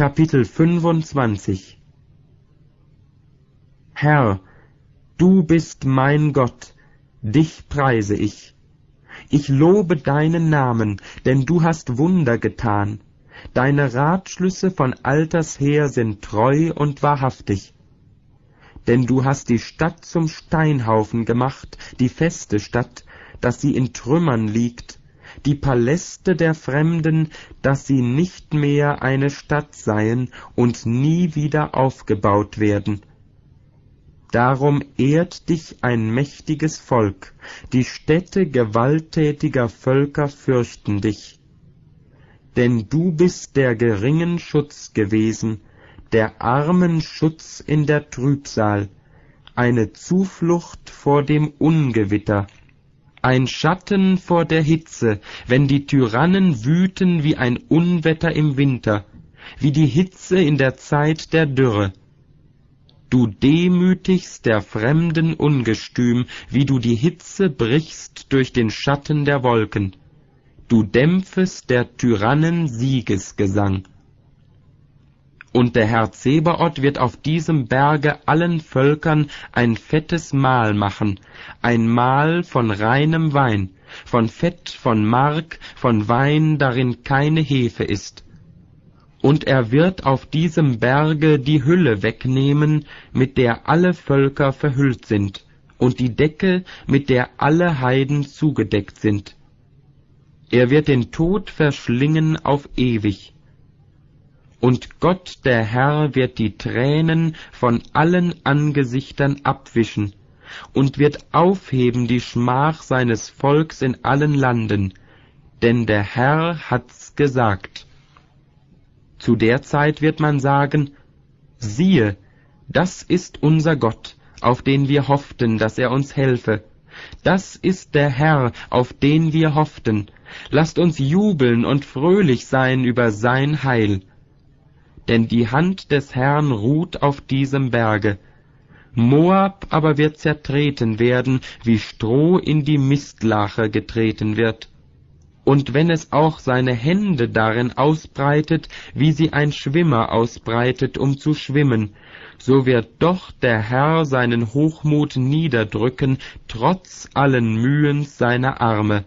Kapitel 25 Herr, du bist mein Gott, dich preise ich. Ich lobe deinen Namen, denn du hast Wunder getan. Deine Ratschlüsse von alters her sind treu und wahrhaftig. Denn du hast die Stadt zum Steinhaufen gemacht, die feste Stadt, dass sie in Trümmern liegt, die Paläste der Fremden, dass sie nicht mehr eine Stadt seien und nie wieder aufgebaut werden. Darum ehrt dich ein mächtiges Volk, die Städte gewalttätiger Völker fürchten dich. Denn du bist der geringen Schutz gewesen, der armen Schutz in der Trübsal, eine Zuflucht vor dem Ungewitter, ein Schatten vor der Hitze, wenn die Tyrannen wüten wie ein Unwetter im Winter, wie die Hitze in der Zeit der Dürre du demütigst der Fremden Ungestüm, wie du die Hitze brichst durch den Schatten der Wolken. Du dämpfest der Tyrannen Siegesgesang. Und der Herr Zebaoth wird auf diesem Berge allen Völkern ein fettes Mahl machen, ein Mahl von reinem Wein, von Fett, von Mark, von Wein, darin keine Hefe ist und er wird auf diesem Berge die Hülle wegnehmen, mit der alle Völker verhüllt sind, und die Decke, mit der alle Heiden zugedeckt sind. Er wird den Tod verschlingen auf ewig. Und Gott der Herr wird die Tränen von allen Angesichtern abwischen und wird aufheben die Schmach seines Volks in allen Landen, denn der Herr hat's gesagt. Zu der Zeit wird man sagen, siehe, das ist unser Gott, auf den wir hofften, dass er uns helfe. Das ist der Herr, auf den wir hofften. Lasst uns jubeln und fröhlich sein über sein Heil. Denn die Hand des Herrn ruht auf diesem Berge. Moab aber wird zertreten werden, wie Stroh in die Mistlache getreten wird und wenn es auch seine Hände darin ausbreitet, wie sie ein Schwimmer ausbreitet, um zu schwimmen, so wird doch der Herr seinen Hochmut niederdrücken, trotz allen Mühens seiner Arme.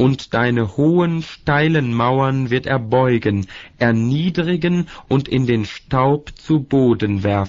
Und deine hohen, steilen Mauern wird er beugen, erniedrigen und in den Staub zu Boden werfen.